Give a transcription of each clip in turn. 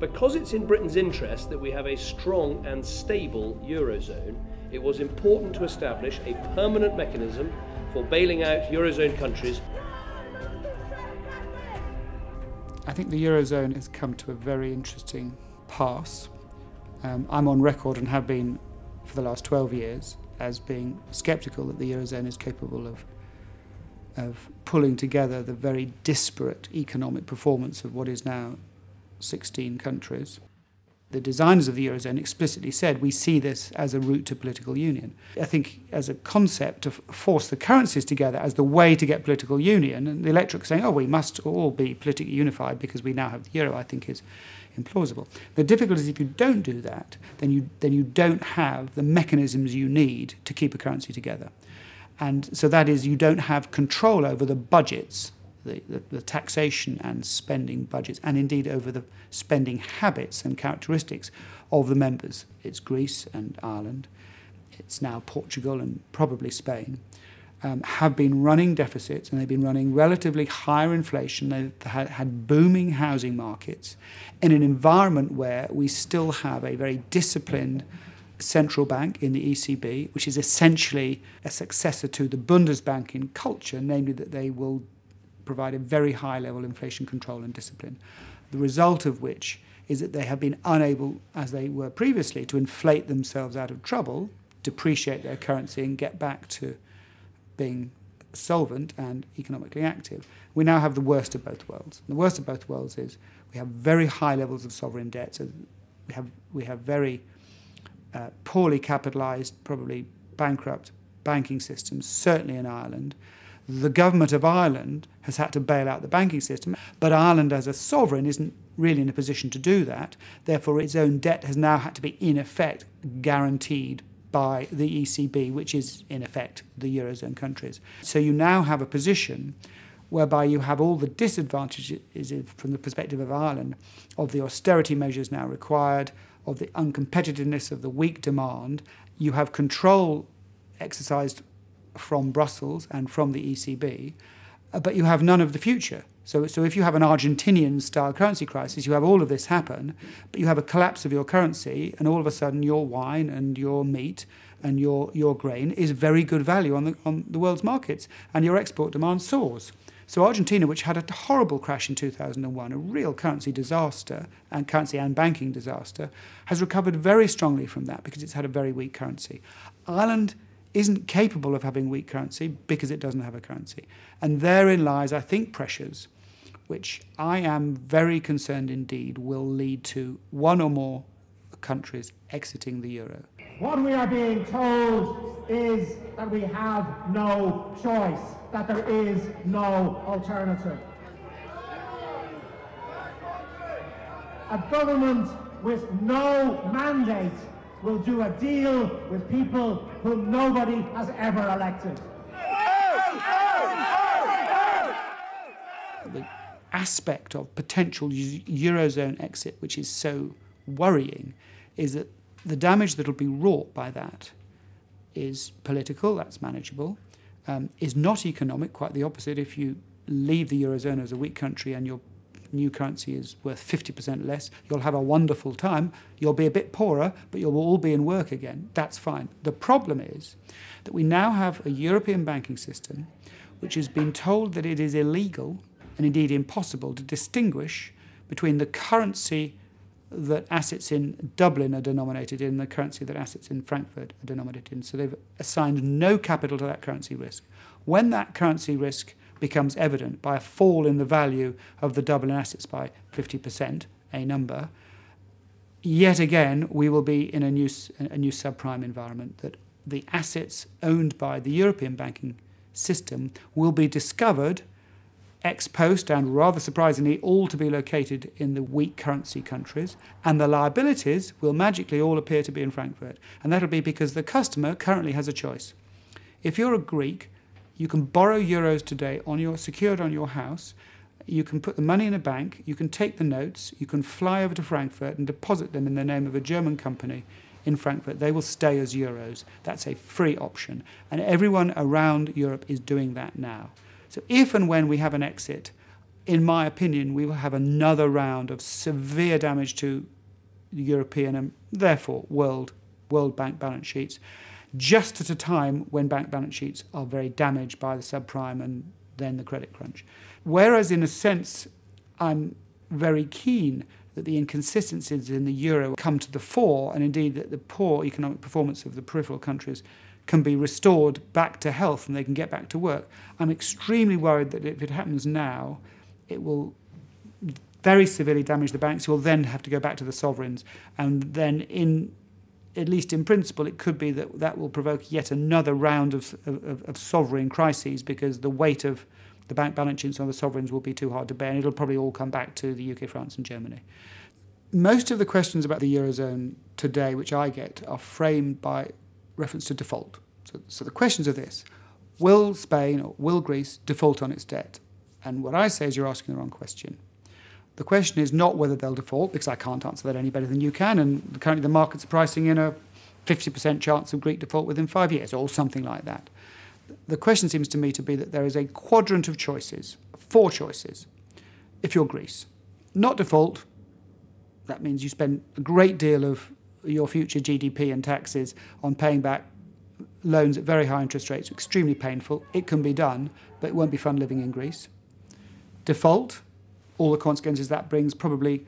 Because it's in Britain's interest that we have a strong and stable Eurozone, it was important to establish a permanent mechanism for bailing out Eurozone countries. I think the Eurozone has come to a very interesting pass. Um, I'm on record and have been for the last 12 years as being sceptical that the Eurozone is capable of, of pulling together the very disparate economic performance of what is now 16 countries. The designers of the Eurozone explicitly said we see this as a route to political union. I think, as a concept, to force the currencies together as the way to get political union, and the electorate saying, oh, we must all be politically unified because we now have the euro, I think is implausible. The difficulty is if you don't do that, then you, then you don't have the mechanisms you need to keep a currency together. And so that is, you don't have control over the budgets, the, the, the, taxation and spending budgets, and indeed over the spending habits and characteristics of the members. It's Greece and Ireland, it's now Portugal and probably Spain um, have been running deficits and they've been running relatively higher inflation. They've had, booming housing markets in an environment where we still have a very disciplined central bank in the ECB, which is essentially a successor to the Bundesbank in culture, namely that they will provide a very high level inflation control and discipline. The result of which is that they have been unable, as they were previously, to inflate themselves out of trouble, depreciate their currency, and get back to being solvent and economically active. We now have the worst of both worlds. And the worst of both worlds is we have very high levels of sovereign debt. So we have, we have very uh, poorly capitalized, probably bankrupt banking systems, certainly in Ireland. The government of Ireland has had to bail out the banking system, but Ireland as a sovereign isn't really in a position to do that. Therefore, its own debt has now had to be, in effect, guaranteed by the ECB, which is in effect the Eurozone countries. So you now have a position whereby you have all the disadvantages from the perspective of Ireland of the austerity measures now required, of the uncompetitiveness of the weak demand. You have control exercised from Brussels and from the ECB, uh, but you have none of the future. So, so if you have an Argentinian style currency crisis, you have all of this happen, but you have a collapse of your currency, and all of a sudden your wine and your meat and your, your grain is very good value on the, on the world's markets, and your export demand soars. So Argentina, which had a horrible crash in 2001, a real currency disaster, and currency and banking disaster, has recovered very strongly from that because it's had a very weak currency. Ireland isn't capable of having weak currency because it doesn't have a currency. And therein lies, I think, pressures which I am very concerned indeed will lead to one or more countries exiting the euro. What we are being told is that we have no choice, that there is no alternative. A government with no mandate will do a deal with people whom nobody has ever elected. The aspect of potential Eurozone exit, which is so worrying, is that the damage that will be wrought by that is political, that's manageable, um, is not economic, quite the opposite. If you leave the Eurozone as a weak country and your new currency is worth 50% less, you'll have a wonderful time. You'll be a bit poorer, but you'll all be in work again. That's fine. The problem is that we now have a European banking system which has been told that it is illegal and indeed impossible to distinguish between the currency that assets in Dublin are denominated in the currency that assets in Frankfurt are denominated in. So they've assigned no capital to that currency risk. When that currency risk becomes evident by a fall in the value of the Dublin assets by 50%, a number, yet again we will be in a new, a new subprime environment that the assets owned by the European banking system will be discovered ex post and rather surprisingly all to be located in the weak currency countries and the liabilities will magically all appear to be in Frankfurt. And that'll be because the customer currently has a choice. If you're a Greek you can borrow euros today on your secured on your house. You can put the money in a bank. You can take the notes. You can fly over to Frankfurt and deposit them in the name of a German company in Frankfurt. They will stay as euros. That's a free option. And everyone around Europe is doing that now. So if and when we have an exit, in my opinion, we will have another round of severe damage to European and therefore world World Bank balance sheets, just at a time when bank balance sheets are very damaged by the subprime and then the credit crunch. Whereas, in a sense, I'm very keen that the inconsistencies in the euro come to the fore, and indeed that the poor economic performance of the peripheral countries can be restored back to health and they can get back to work. I'm extremely worried that if it happens now, it will very severely damage the banks. You'll then have to go back to the sovereigns, and then in at least in principle, it could be that that will provoke yet another round of, of, of sovereign crises because the weight of the bank balance sheets on the sovereigns will be too hard to bear, and it'll probably all come back to the UK, France, and Germany. Most of the questions about the Eurozone today, which I get, are framed by reference to default. So, so the questions are this Will Spain or will Greece default on its debt? And what I say is you're asking the wrong question. The question is not whether they'll default, because I can't answer that any better than you can, and currently the market's are pricing in a 50% chance of Greek default within five years, or something like that. The question seems to me to be that there is a quadrant of choices, four choices, if you're Greece. Not default, that means you spend a great deal of your future GDP and taxes on paying back loans at very high interest rates, extremely painful. It can be done, but it won't be fun living in Greece. Default, all the consequences that brings, probably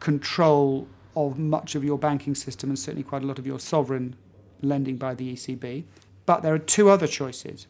control of much of your banking system and certainly quite a lot of your sovereign lending by the ECB. But there are two other choices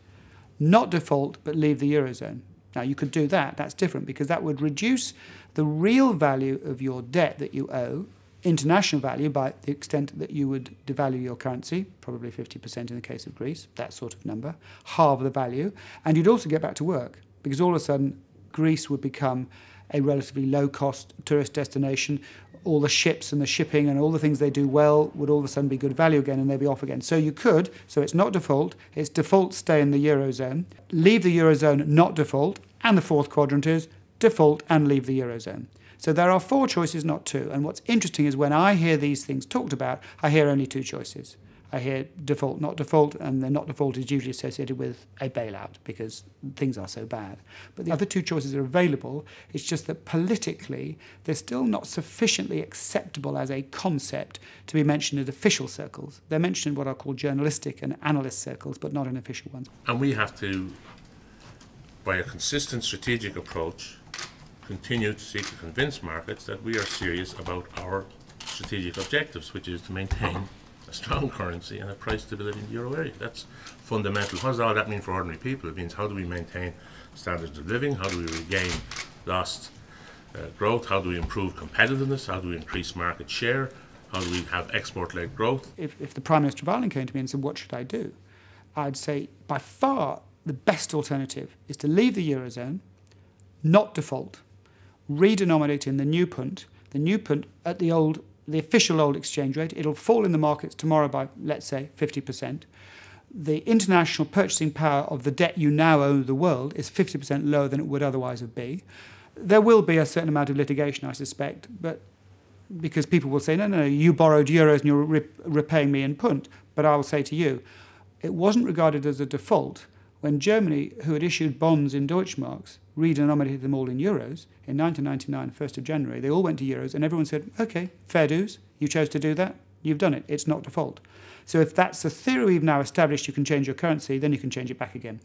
not default, but leave the Eurozone. Now, you could do that, that's different because that would reduce the real value of your debt that you owe, international value, by the extent that you would devalue your currency, probably 50% in the case of Greece, that sort of number, halve the value, and you'd also get back to work because all of a sudden Greece would become a relatively low cost tourist destination. All the ships and the shipping and all the things they do well would all of a sudden be good value again and they'd be off again. So you could, so it's not default, it's default stay in the Eurozone, leave the Eurozone not default, and the fourth quadrant is default and leave the Eurozone. So there are four choices, not two. And what's interesting is when I hear these things talked about, I hear only two choices. I hear default, not default, and the not default is usually associated with a bailout because things are so bad. But the other two choices are available. It's just that politically, they're still not sufficiently acceptable as a concept to be mentioned in official circles. They're mentioned in what are called journalistic and analyst circles, but not in official ones. And we have to, by a consistent strategic approach, continue to seek to convince markets that we are serious about our strategic objectives, which is to maintain strong currency and a price stability in the euro area. That's fundamental. What does all that mean for ordinary people? It means how do we maintain standards of living? How do we regain lost uh, growth? How do we improve competitiveness? How do we increase market share? How do we have export led growth? If, if the Prime Minister of Ireland came to me and said, What should I do? I'd say by far the best alternative is to leave the Eurozone, not default, redenominate in the new punt, the new punt at the old the official old exchange rate. It'll fall in the markets tomorrow by, let's say, 50%. The international purchasing power of the debt you now owe the world is 50% lower than it would otherwise have been. There will be a certain amount of litigation, I suspect, but because people will say, no, no, no you borrowed euros and you're re- repaying me in punt. But I will say to you, it wasn't regarded as a default when Germany, who had issued bonds in Deutschmarks, redenominated them all in euros in 1999, 1st of January. They all went to euros, and everyone said, okay, fair dues. You chose to do that. You've done it. It's not default. So if that's the theory we've now established, you can change your currency, then you can change it back again.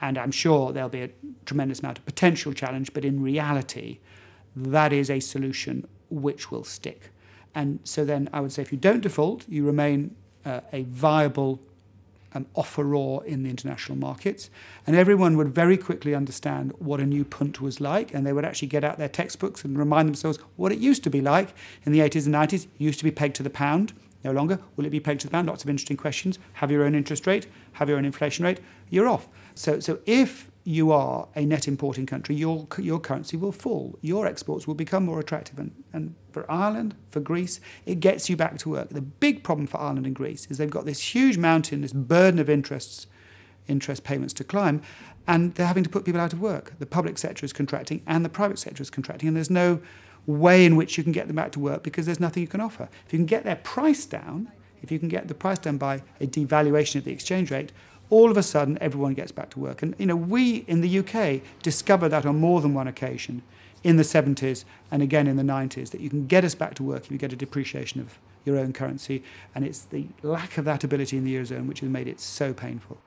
And I'm sure there'll be a tremendous amount of potential challenge, but in reality, that is a solution which will stick. And so then I would say if you don't default, you remain uh, a viable um, offeror in the international markets. And everyone would very quickly understand what a new punt was like, and they would actually get out their textbooks and remind themselves what it used to be like in the 80s and 90s. It used to be pegged to the pound. No longer. Will it be pegged to the pound? Lots of interesting questions. Have your own interest rate, have your own inflation rate. You're off. So, so if you are a net importing country, your, your currency will fall. Your exports will become more attractive. And, and for Ireland, for Greece, it gets you back to work. The big problem for Ireland and Greece is they've got this huge mountain, this burden of interests, interest payments to climb, and they're having to put people out of work. The public sector is contracting and the private sector is contracting, and there's no way in which you can get them back to work because there's nothing you can offer. If you can get their price down, if you can get the price down by a devaluation of the exchange rate, all of a sudden everyone gets back to work. And you know, we in the UK discovered that on more than one occasion in the 70s and again in the 90s that you can get us back to work if you get a depreciation of your own currency. And it's the lack of that ability in the Eurozone which has made it so painful.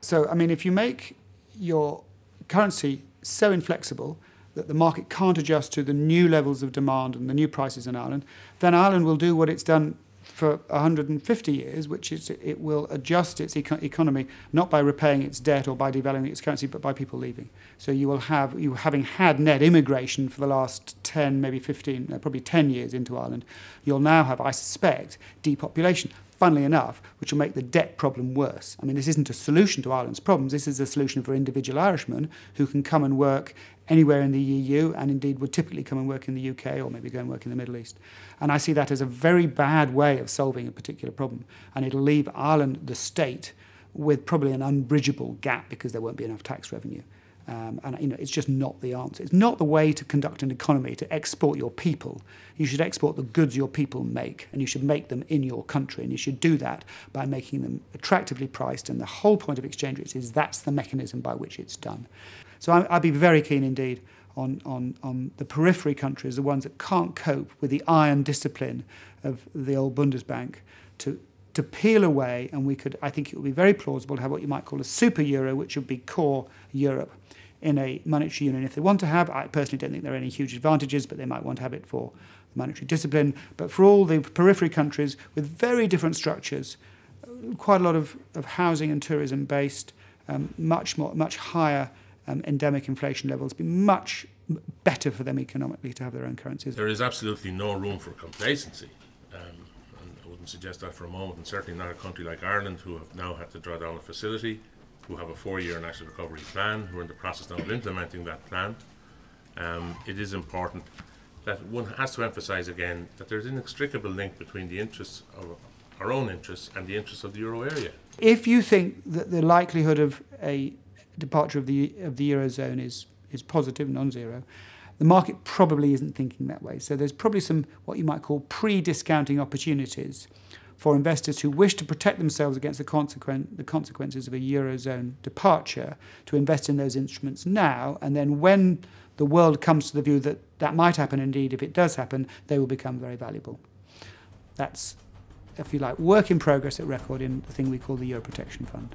So, I mean, if you make your currency so inflexible that the market can't adjust to the new levels of demand and the new prices in Ireland, then Ireland will do what it's done for 150 years, which is it will adjust its eco economy not by repaying its debt or by devaluing its currency, but by people leaving. So you will have, you having had net immigration for the last 10, maybe 15, uh, probably 10 years into Ireland, you'll now have, I suspect, depopulation funnily enough, which will make the debt problem worse. I mean, this isn't a solution to Ireland's problems. This is a solution for individual Irishmen who can come and work anywhere in the EU and indeed would typically come and work in the UK or maybe go and work in the Middle East. And I see that as a very bad way of solving a particular problem. And it'll leave Ireland, the state, with probably an unbridgeable gap because there won't be enough tax revenue. Um, and you know, it's just not the answer. It's not the way to conduct an economy, to export your people. You should export the goods your people make, and you should make them in your country. And you should do that by making them attractively priced. And the whole point of exchange rates is that's the mechanism by which it's done. So I, I'd be very keen indeed on, on, on the periphery countries, the ones that can't cope with the iron discipline of the old Bundesbank, to to peel away, and we could, I think it would be very plausible to have what you might call a super euro, which would be core Europe in a monetary union if they want to have. I personally don't think there are any huge advantages, but they might want to have it for monetary discipline. But for all the periphery countries with very different structures, quite a lot of, of housing and tourism based, um, much more, much higher um, endemic inflation levels, be much better for them economically to have their own currencies. There is absolutely no room for complacency. Um, and I wouldn't suggest that for a moment, and certainly not a country like Ireland, who have now had to draw down a facility who have a four-year national recovery plan, who are in the process now of implementing that plan. Um, it is important that one has to emphasise again that there's an inextricable link between the interests of our own interests and the interests of the euro area. If you think that the likelihood of a departure of the of the eurozone is is positive, non-zero, the market probably isn't thinking that way. So there's probably some what you might call pre-discounting opportunities for investors who wish to protect themselves against the, consequen- the consequences of a Eurozone departure to invest in those instruments now, and then when the world comes to the view that that might happen, indeed, if it does happen, they will become very valuable. That's, if you like, work in progress at record in the thing we call the Euro Protection Fund.